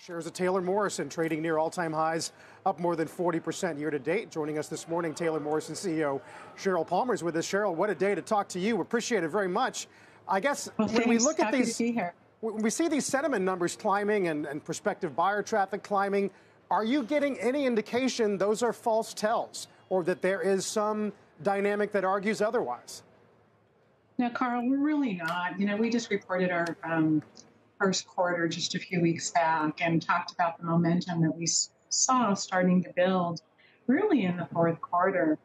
Shares of Taylor Morrison trading near all time highs, up more than 40% year to date. Joining us this morning, Taylor Morrison CEO Sheryl Palmer is with us. Sheryl, what a day to talk to you. Appreciate it very much. I guess well, when we look Happy at these, when we see these sentiment numbers climbing and, and prospective buyer traffic climbing, are you getting any indication those are false tells or that there is some dynamic that argues otherwise? No, Carl, we're really not. You know, we just reported our um, first quarter just a few weeks back and talked about the momentum that we saw starting to build really in the fourth quarter.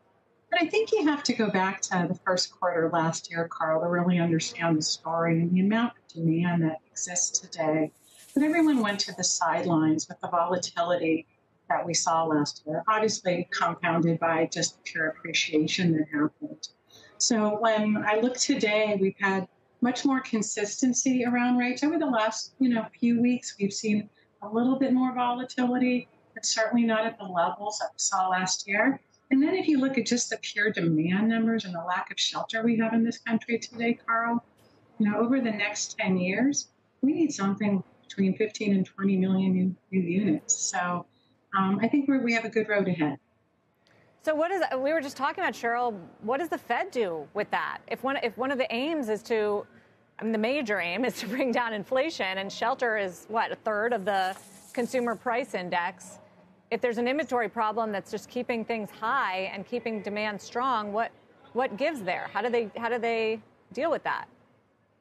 But I think you have to go back to the first quarter last year, Carl, to really understand the story and the amount of demand that exists today. But everyone went to the sidelines with the volatility that we saw last year, obviously compounded by just pure appreciation that happened. So when I look today, we've had much more consistency around rates. Over the last, you know, few weeks, we've seen a little bit more volatility, but certainly not at the levels that we saw last year. And then if you look at just the pure demand numbers and the lack of shelter we have in this country today, Carl, you know, over the next 10 years, we need something between 15 and 20 million new, new units. So um, I think we have a good road ahead. So what is we were just talking about Sheryl? What does the Fed do with that? If one if one of the aims is to I mean, the major aim is to bring down inflation, and shelter is what a third of the consumer price index. If there's an inventory problem that's just keeping things high and keeping demand strong, what what gives there? How do they how do they deal with that?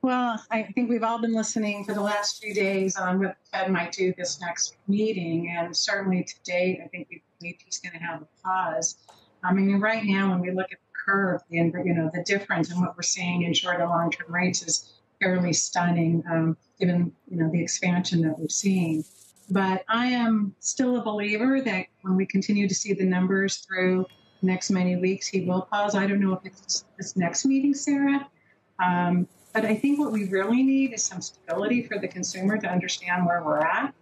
Well, I think we've all been listening for the last few days on what Fed might do this next meeting, and certainly to date, I think we he's going to have a pause. I mean, right now, when we look at the curve, the you know the difference in what we're seeing in short and long term rates is fairly stunning, um, given you know the expansion that we've seen. But I am still a believer that when we continue to see the numbers through the next many weeks, he will pause. I don't know if it's this next meeting, Sarah. Um, but I think what we really need is some stability for the consumer to understand where we're at.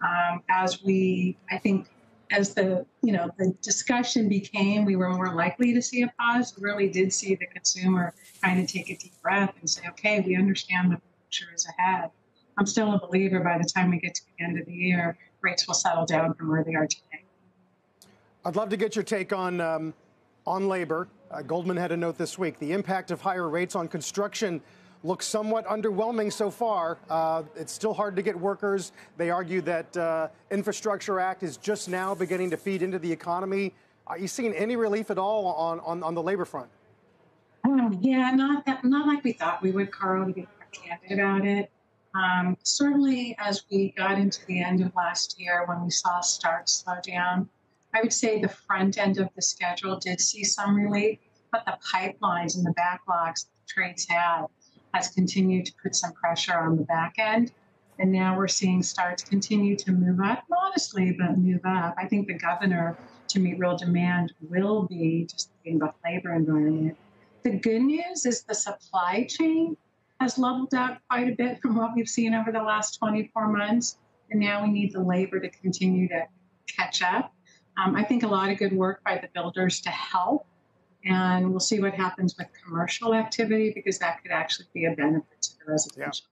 Um, as we, I think, as the you know the discussion became, we were more likely to see a pause. We really did see the consumer kind of take a deep breath and say, "Okay, we understand the future is ahead." I'm still a believer. By the time we get to the end of the year, rates will settle down from where they are today. I'd love to get your take on um, on labor. Uh, Goldman had a note this week: the impact of higher rates on construction looks somewhat underwhelming so far. Uh, it's still hard to get workers. They argue that uh, Infrastructure Act is just now beginning to feed into the economy. Are you seeing any relief at all on, on, on the labor front? Um, yeah, not that, not like we thought we would, Carl, to be candid about it. Um, certainly, as we got into the end of last year, when we saw starts slow down, I would say the front end of the schedule did see some relief, but the pipelines and the backlogs the trades had has continued to put some pressure on the back end. And now we're seeing starts continue to move up modestly, but move up. I think the governor, to meet real demand, will be just thinking about labor environment. The good news is the supply chain has leveled out quite a bit from what we've seen over the last 24 months. And now we need the labor to continue to catch up. Um, I think a lot of good work by the builders to help and we'll see what happens with commercial activity because that could actually be a benefit to the residential.